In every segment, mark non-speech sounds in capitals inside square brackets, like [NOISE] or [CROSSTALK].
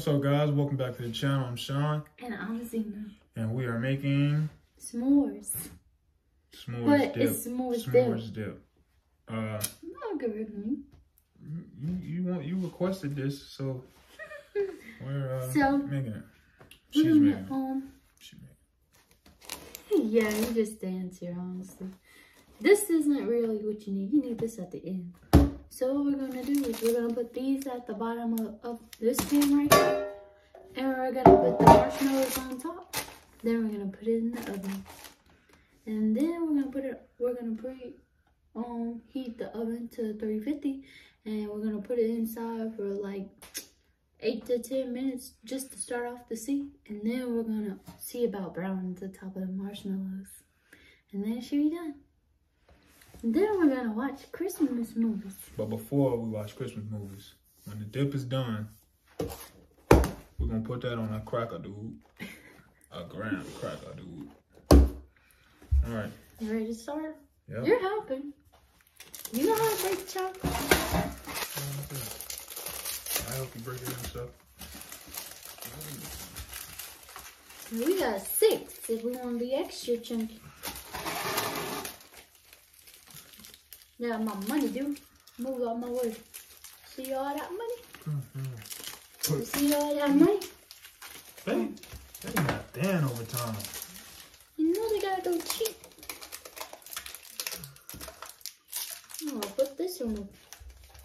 What's up, guys? Welcome back to the channel. I'm Sean, And I'm Zena. and we are making S'mores. s'mores But dip. it's s'mores dip. S'mores dip. Uh, Not good with me. you, you want you requested this, so [LAUGHS] we're uh, So, making it. She's making it. Um, She making yeah, you just dance here, honestly. This isn't really what you need. You need this at the end. So what we're gonna do is we're gonna put these at the bottom of, of this pan right here. And we're gonna put the marshmallows on top. Then we're gonna put it in the oven. And then we're gonna put it we're gonna pre um heat the oven to 350 and we're gonna put it inside for like eight to ten minutes just to start off the seat and then we're gonna see about browning the top of the marshmallows and then it should be done then we're gonna watch christmas movies But before we watch Christmas movies, when the dip is done, we're gonna put that on a cracker dude. [LAUGHS] A graham cracker dude. All right. you ready to start Yep. you're helping you know how to break chocolate I hope you break it and stuff. we got six if we want to be extra chunky now my money dude move out my way see all that money You see all that money They, they got thin over time. You know they gotta go cheap. Oh, put this on.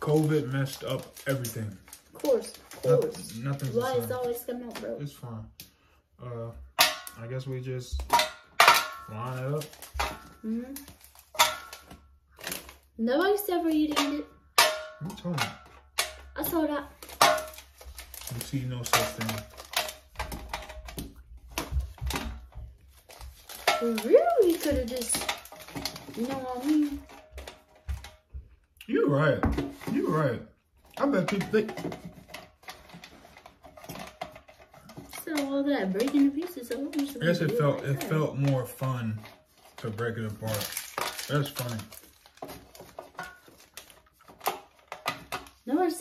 COVID messed up everything. Of course, of course. nothing's the Why same. it's always come out, bro? It's fine. Uh, I guess we just line it up. hmm Nobody said for you to eat it. Told me. I saw that. You see no such thing. Really could have just, you know what I mean? You're right. You're right. I bet people think. So all that breaking the pieces. So I guess it felt like it that. felt more fun to break it apart. That's funny.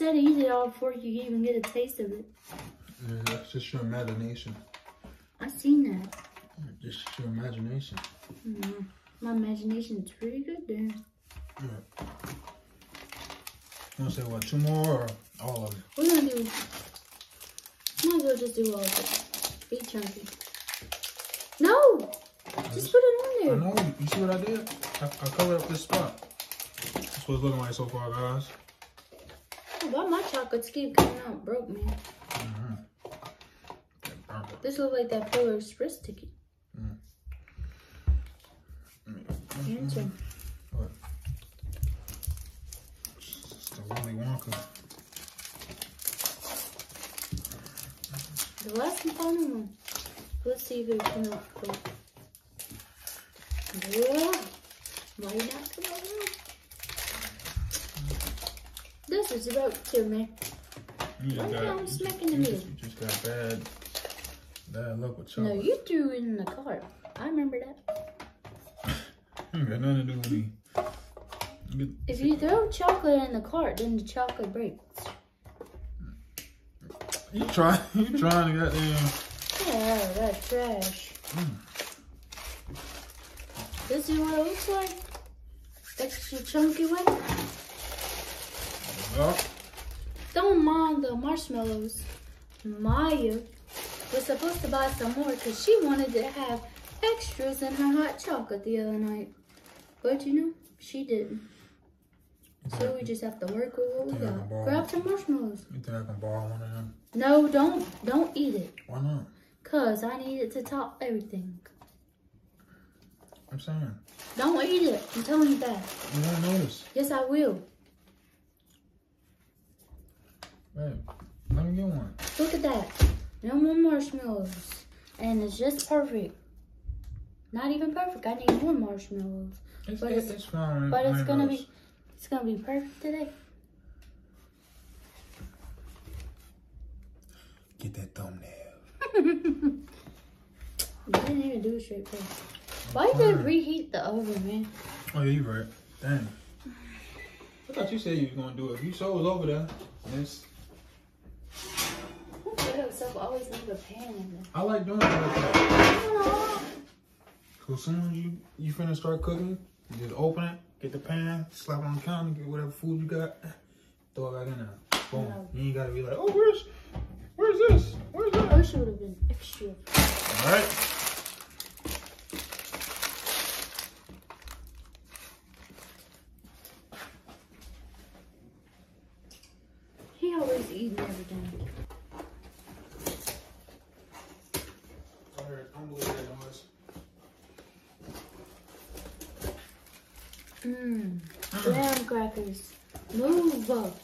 Said to eat it all before you even get a taste of it. Yeah, That's just your imagination. I've seen that. Just your imagination. Mm, my is pretty good there. Yeah. You want to say what? Two more or all of it? We're gonna do. Might as well just do all of it. Be chunky. No! Just put it on there. know. You see what I did? I, I covered up this spot. That's what it's looking like so far, guys. Why my chocolates keep coming out broke, man? Burnt it. This looks like that Polar Express ticket. Mm-hmm. Your turn. What? It's the Willy Wonka. The last and final one. Let's see if it come out cool. Yeah. Why not come out well? Is about to me. You Why you got, don't you, smack just, in the just, you just got bad, bad luck with No, you threw it in the cart. I remember that. [LAUGHS] Ain't got nothing to do with me. You If you throw chocolate in the cart, then the chocolate breaks. You try, [LAUGHS] you trying to goddamn. Yeah, that's trash. Hmm. This is what it looks like. Extra chunky one. Oh, Don't mind the marshmallows. Maya was supposed to buy some more because she wanted to have extras in her hot chocolate the other night. But you know, she didn't. So we just have to work with what we got. Grab some marshmallows. you think I can borrow one of them? No, don't don't eat it. Why not? Cause I need it to top everything. I'm saying. Don't eat it. I'm telling you that. You won't notice. Yes, I will. Let me get one. Look at that. No more marshmallows. And it's just perfect. Not even perfect. I need more marshmallows. It's, But it's, it's- fine. But it's gonna be it's gonna be perfect today. Get that thumbnail. [LAUGHS] You didn't even do a straight first. Why did they reheat the oven, man? Oh, yeah, you right. Dang. I thought you said you was gonna do it. If you so was over there, yes. Who stuff always leave a pan. I like doing it like that. So soon as you you finna start cooking, you just open it, get the pan, slap it on the counter, get whatever food you got, throw it back in there. Boom. Yeah. You ain't gotta be like, oh, where's where's this? Where's I that? wish it would have been extra. All right. He always eating everything. I heard unbelievable noise. Mmm. Graham crackers. Move up.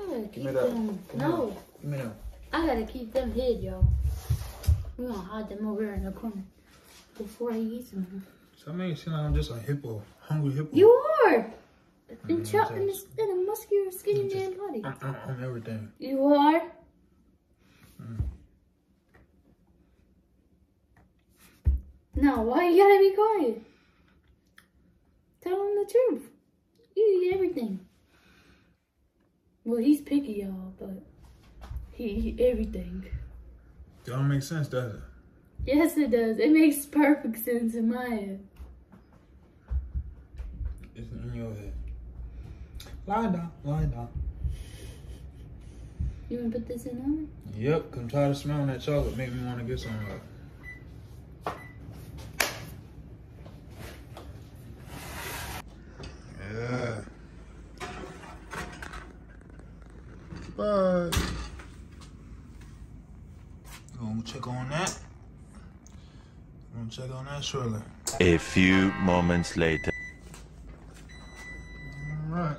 I gotta keep that. them. Come No. Give me that. I gotta keep them hid, y'all. We're gonna hide them over there in the corner before I eat them. So I make it seem like I'm just a hippo, hungry hippo. You are! In, Mm, chop, in, just- a, in a muscular, skinny just- man body. I'm, I'm, I'm everything. You are? Mm. No, why you gotta be quiet? Tell him the truth. You eat everything. Well, he's picky, y'all, but he eat everything. That don't make sense, does it? Yes, it does. It makes perfect sense in my head. It's in your head. Lie down, lie down. You wanna put this in on? Yep, cause I'm tired of smelling that chocolate. Make me want to get some of it. Bye. Gonna check on that. Gonna check on that shortly. A few moments later. All right.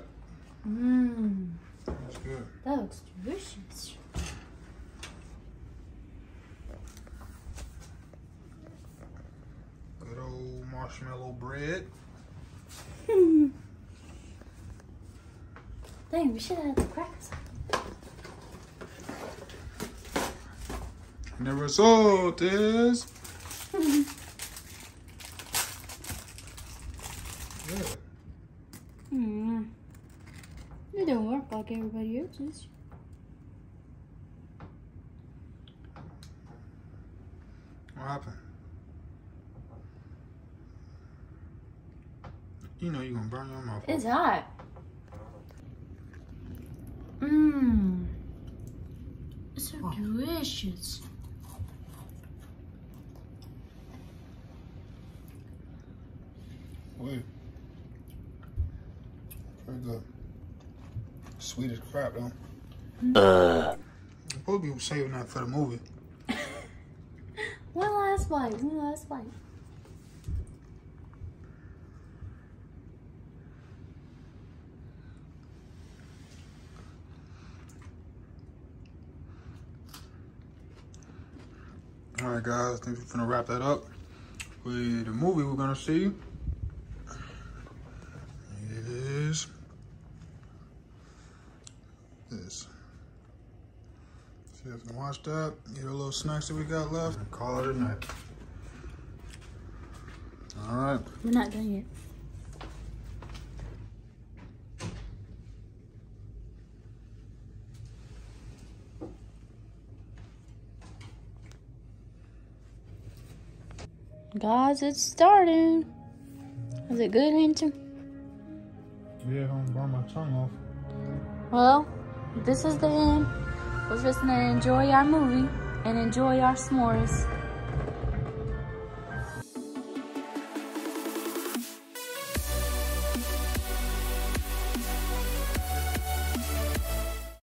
Mmm, That's good. that looks delicious. Good old marshmallow bread. [LAUGHS] Dang, we should have had the crackers. Never saw this. Yeah. Hmm. It don't work like everybody else's. What happened? You know you're gonna burn your mouth. It's hot. Mmm. It's so delicious. Wait. Very good. Sweet as crap though. Uh, I'm be saving that for the movie. [LAUGHS] One last bite. One last bite. All right, guys. I think we're gonna wrap that up with the movie we're gonna see. It is this. See if you can watch that. Get a little snacks that we got left. And call it a night. All right. We're not done yet. Guys, it's starting. Is it good, Hinton? Yeah, I'm gonna burn my tongue off. Well, this is the end. We're just gonna enjoy our movie and enjoy our s'mores.